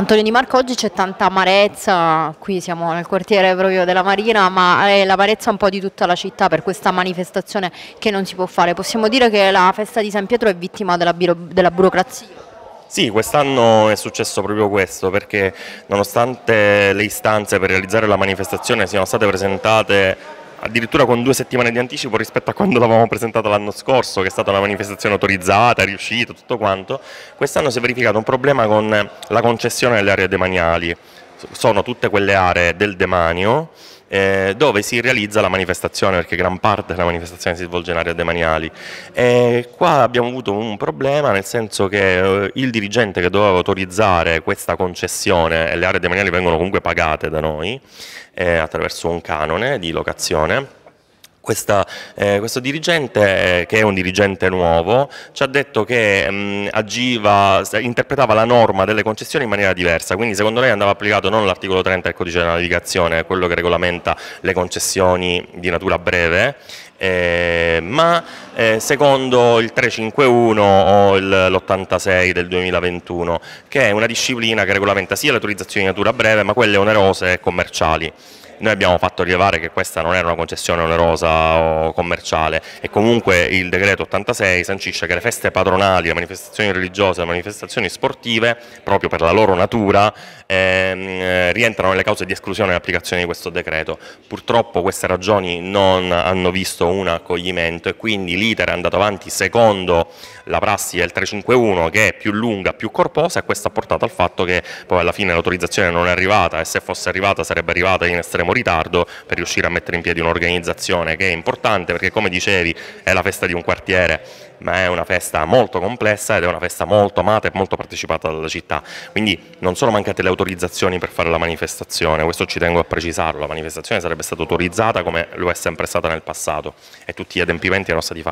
Antonio Di Marco, oggi c'è tanta amarezza, qui siamo nel quartiere proprio della Marina, ma è l'amarezza un po' di tutta la città per questa manifestazione che non si può fare. Possiamo dire che la festa di San Pietro è vittima della, della burocrazia? Sì, quest'anno è successo proprio questo, perché nonostante le istanze per realizzare la manifestazione siano state presentate addirittura con due settimane di anticipo rispetto a quando l'avevamo presentata l'anno scorso, che è stata una manifestazione autorizzata, riuscita, tutto quanto, quest'anno si è verificato un problema con la concessione delle aree demaniali. Sono tutte quelle aree del demanio eh, dove si realizza la manifestazione, perché gran parte della manifestazione si svolge in aree demaniali. E qua abbiamo avuto un problema, nel senso che eh, il dirigente che doveva autorizzare questa concessione, e le aree demaniali vengono comunque pagate da noi, eh, attraverso un canone di locazione, questa, eh, questo dirigente, eh, che è un dirigente nuovo, ci ha detto che mh, agiva, interpretava la norma delle concessioni in maniera diversa, quindi secondo lei andava applicato non l'articolo 30 del codice della navigazione, quello che regolamenta le concessioni di natura breve, eh, ma eh, secondo il 351 o l'86 del 2021, che è una disciplina che regolamenta sia le autorizzazioni di natura breve, ma quelle onerose e commerciali. Noi abbiamo fatto rilevare che questa non era una concessione onerosa o commerciale e comunque il decreto 86 sancisce che le feste patronali, le manifestazioni religiose, le manifestazioni sportive, proprio per la loro natura, ehm, rientrano nelle cause di esclusione e applicazione di questo decreto. Purtroppo queste ragioni non hanno visto un accoglimento e quindi l'iter è andato avanti secondo la prassi del 351 che è più lunga, più corposa e questo ha portato al fatto che poi alla fine l'autorizzazione non è arrivata e se fosse arrivata sarebbe arrivata in estremo ritardo per riuscire a mettere in piedi un'organizzazione che è importante perché come dicevi è la festa di un quartiere ma è una festa molto complessa ed è una festa molto amata e molto partecipata dalla città. Quindi non sono mancate le autorizzazioni per fare la manifestazione, questo ci tengo a precisarlo, la manifestazione sarebbe stata autorizzata come lo è sempre stata nel passato e tutti gli adempimenti erano stati fatti.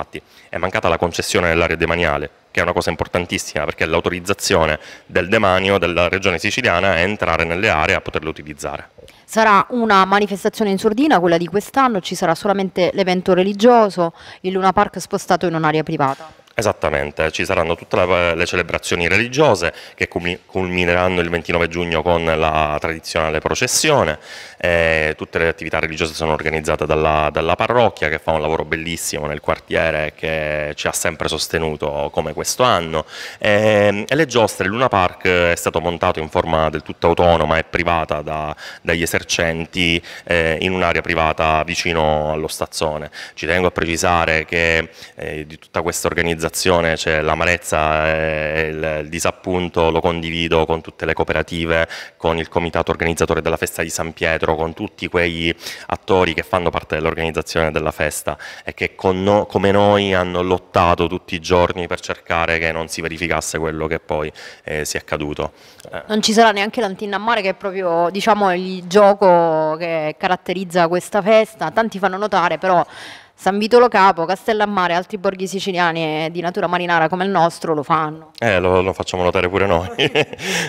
È mancata la concessione dell'area demaniale, che è una cosa importantissima perché è l'autorizzazione del demanio della regione siciliana a entrare nelle aree a poterle utilizzare. Sarà una manifestazione in sordina, quella di quest'anno, ci sarà solamente l'evento religioso, il Luna Park spostato in un'area privata. Esattamente, ci saranno tutte le celebrazioni religiose che culmineranno il 29 giugno con la tradizionale processione, eh, tutte le attività religiose sono organizzate dalla, dalla, parrocchia che fa un lavoro bellissimo nel quartiere che ci ha sempre sostenuto come questo anno eh, e le giostre, il Luna Park è stato montato in forma del tutto autonoma e privata da, dagli esercenti eh, in un'area privata vicino allo stazzone. Ci tengo a precisare che eh, di tutta questa organizzazione organizzazione, cioè l'amarezza e il, il disappunto lo condivido con tutte le cooperative, con il comitato organizzatore della festa di San Pietro, con tutti quegli attori che fanno parte dell'organizzazione della festa e che no, come noi hanno lottato tutti i giorni per cercare che non si verificasse quello che poi eh, si è accaduto. Eh. Non ci sarà neanche l'antinna mare che è proprio diciamo, il gioco che caratterizza questa festa, tanti fanno notare però San Vitolo Capo, Castellammare e altri borghi siciliani di natura marinara come il nostro lo fanno. Eh, lo, lo facciamo notare pure noi.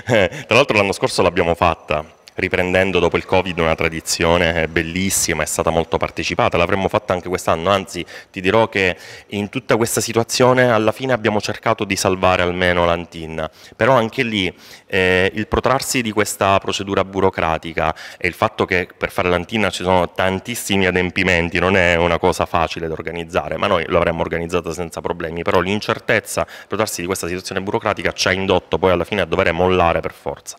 Eh, tra l'altro l'anno scorso l'abbiamo fatta riprendendo dopo il Covid una tradizione bellissima, è stata molto partecipata, l'avremmo fatta anche quest'anno, anzi ti dirò che in tutta questa situazione alla fine abbiamo cercato di salvare almeno l'Antinna, però anche lì eh, il protrarsi di questa procedura burocratica e il fatto che per fare l'Antinna ci sono tantissimi adempimenti, non è una cosa facile da organizzare, ma noi l'avremmo organizzata senza problemi, però l'incertezza, il protrarsi di questa situazione burocratica ci ha indotto poi alla fine a dover mollare per forza.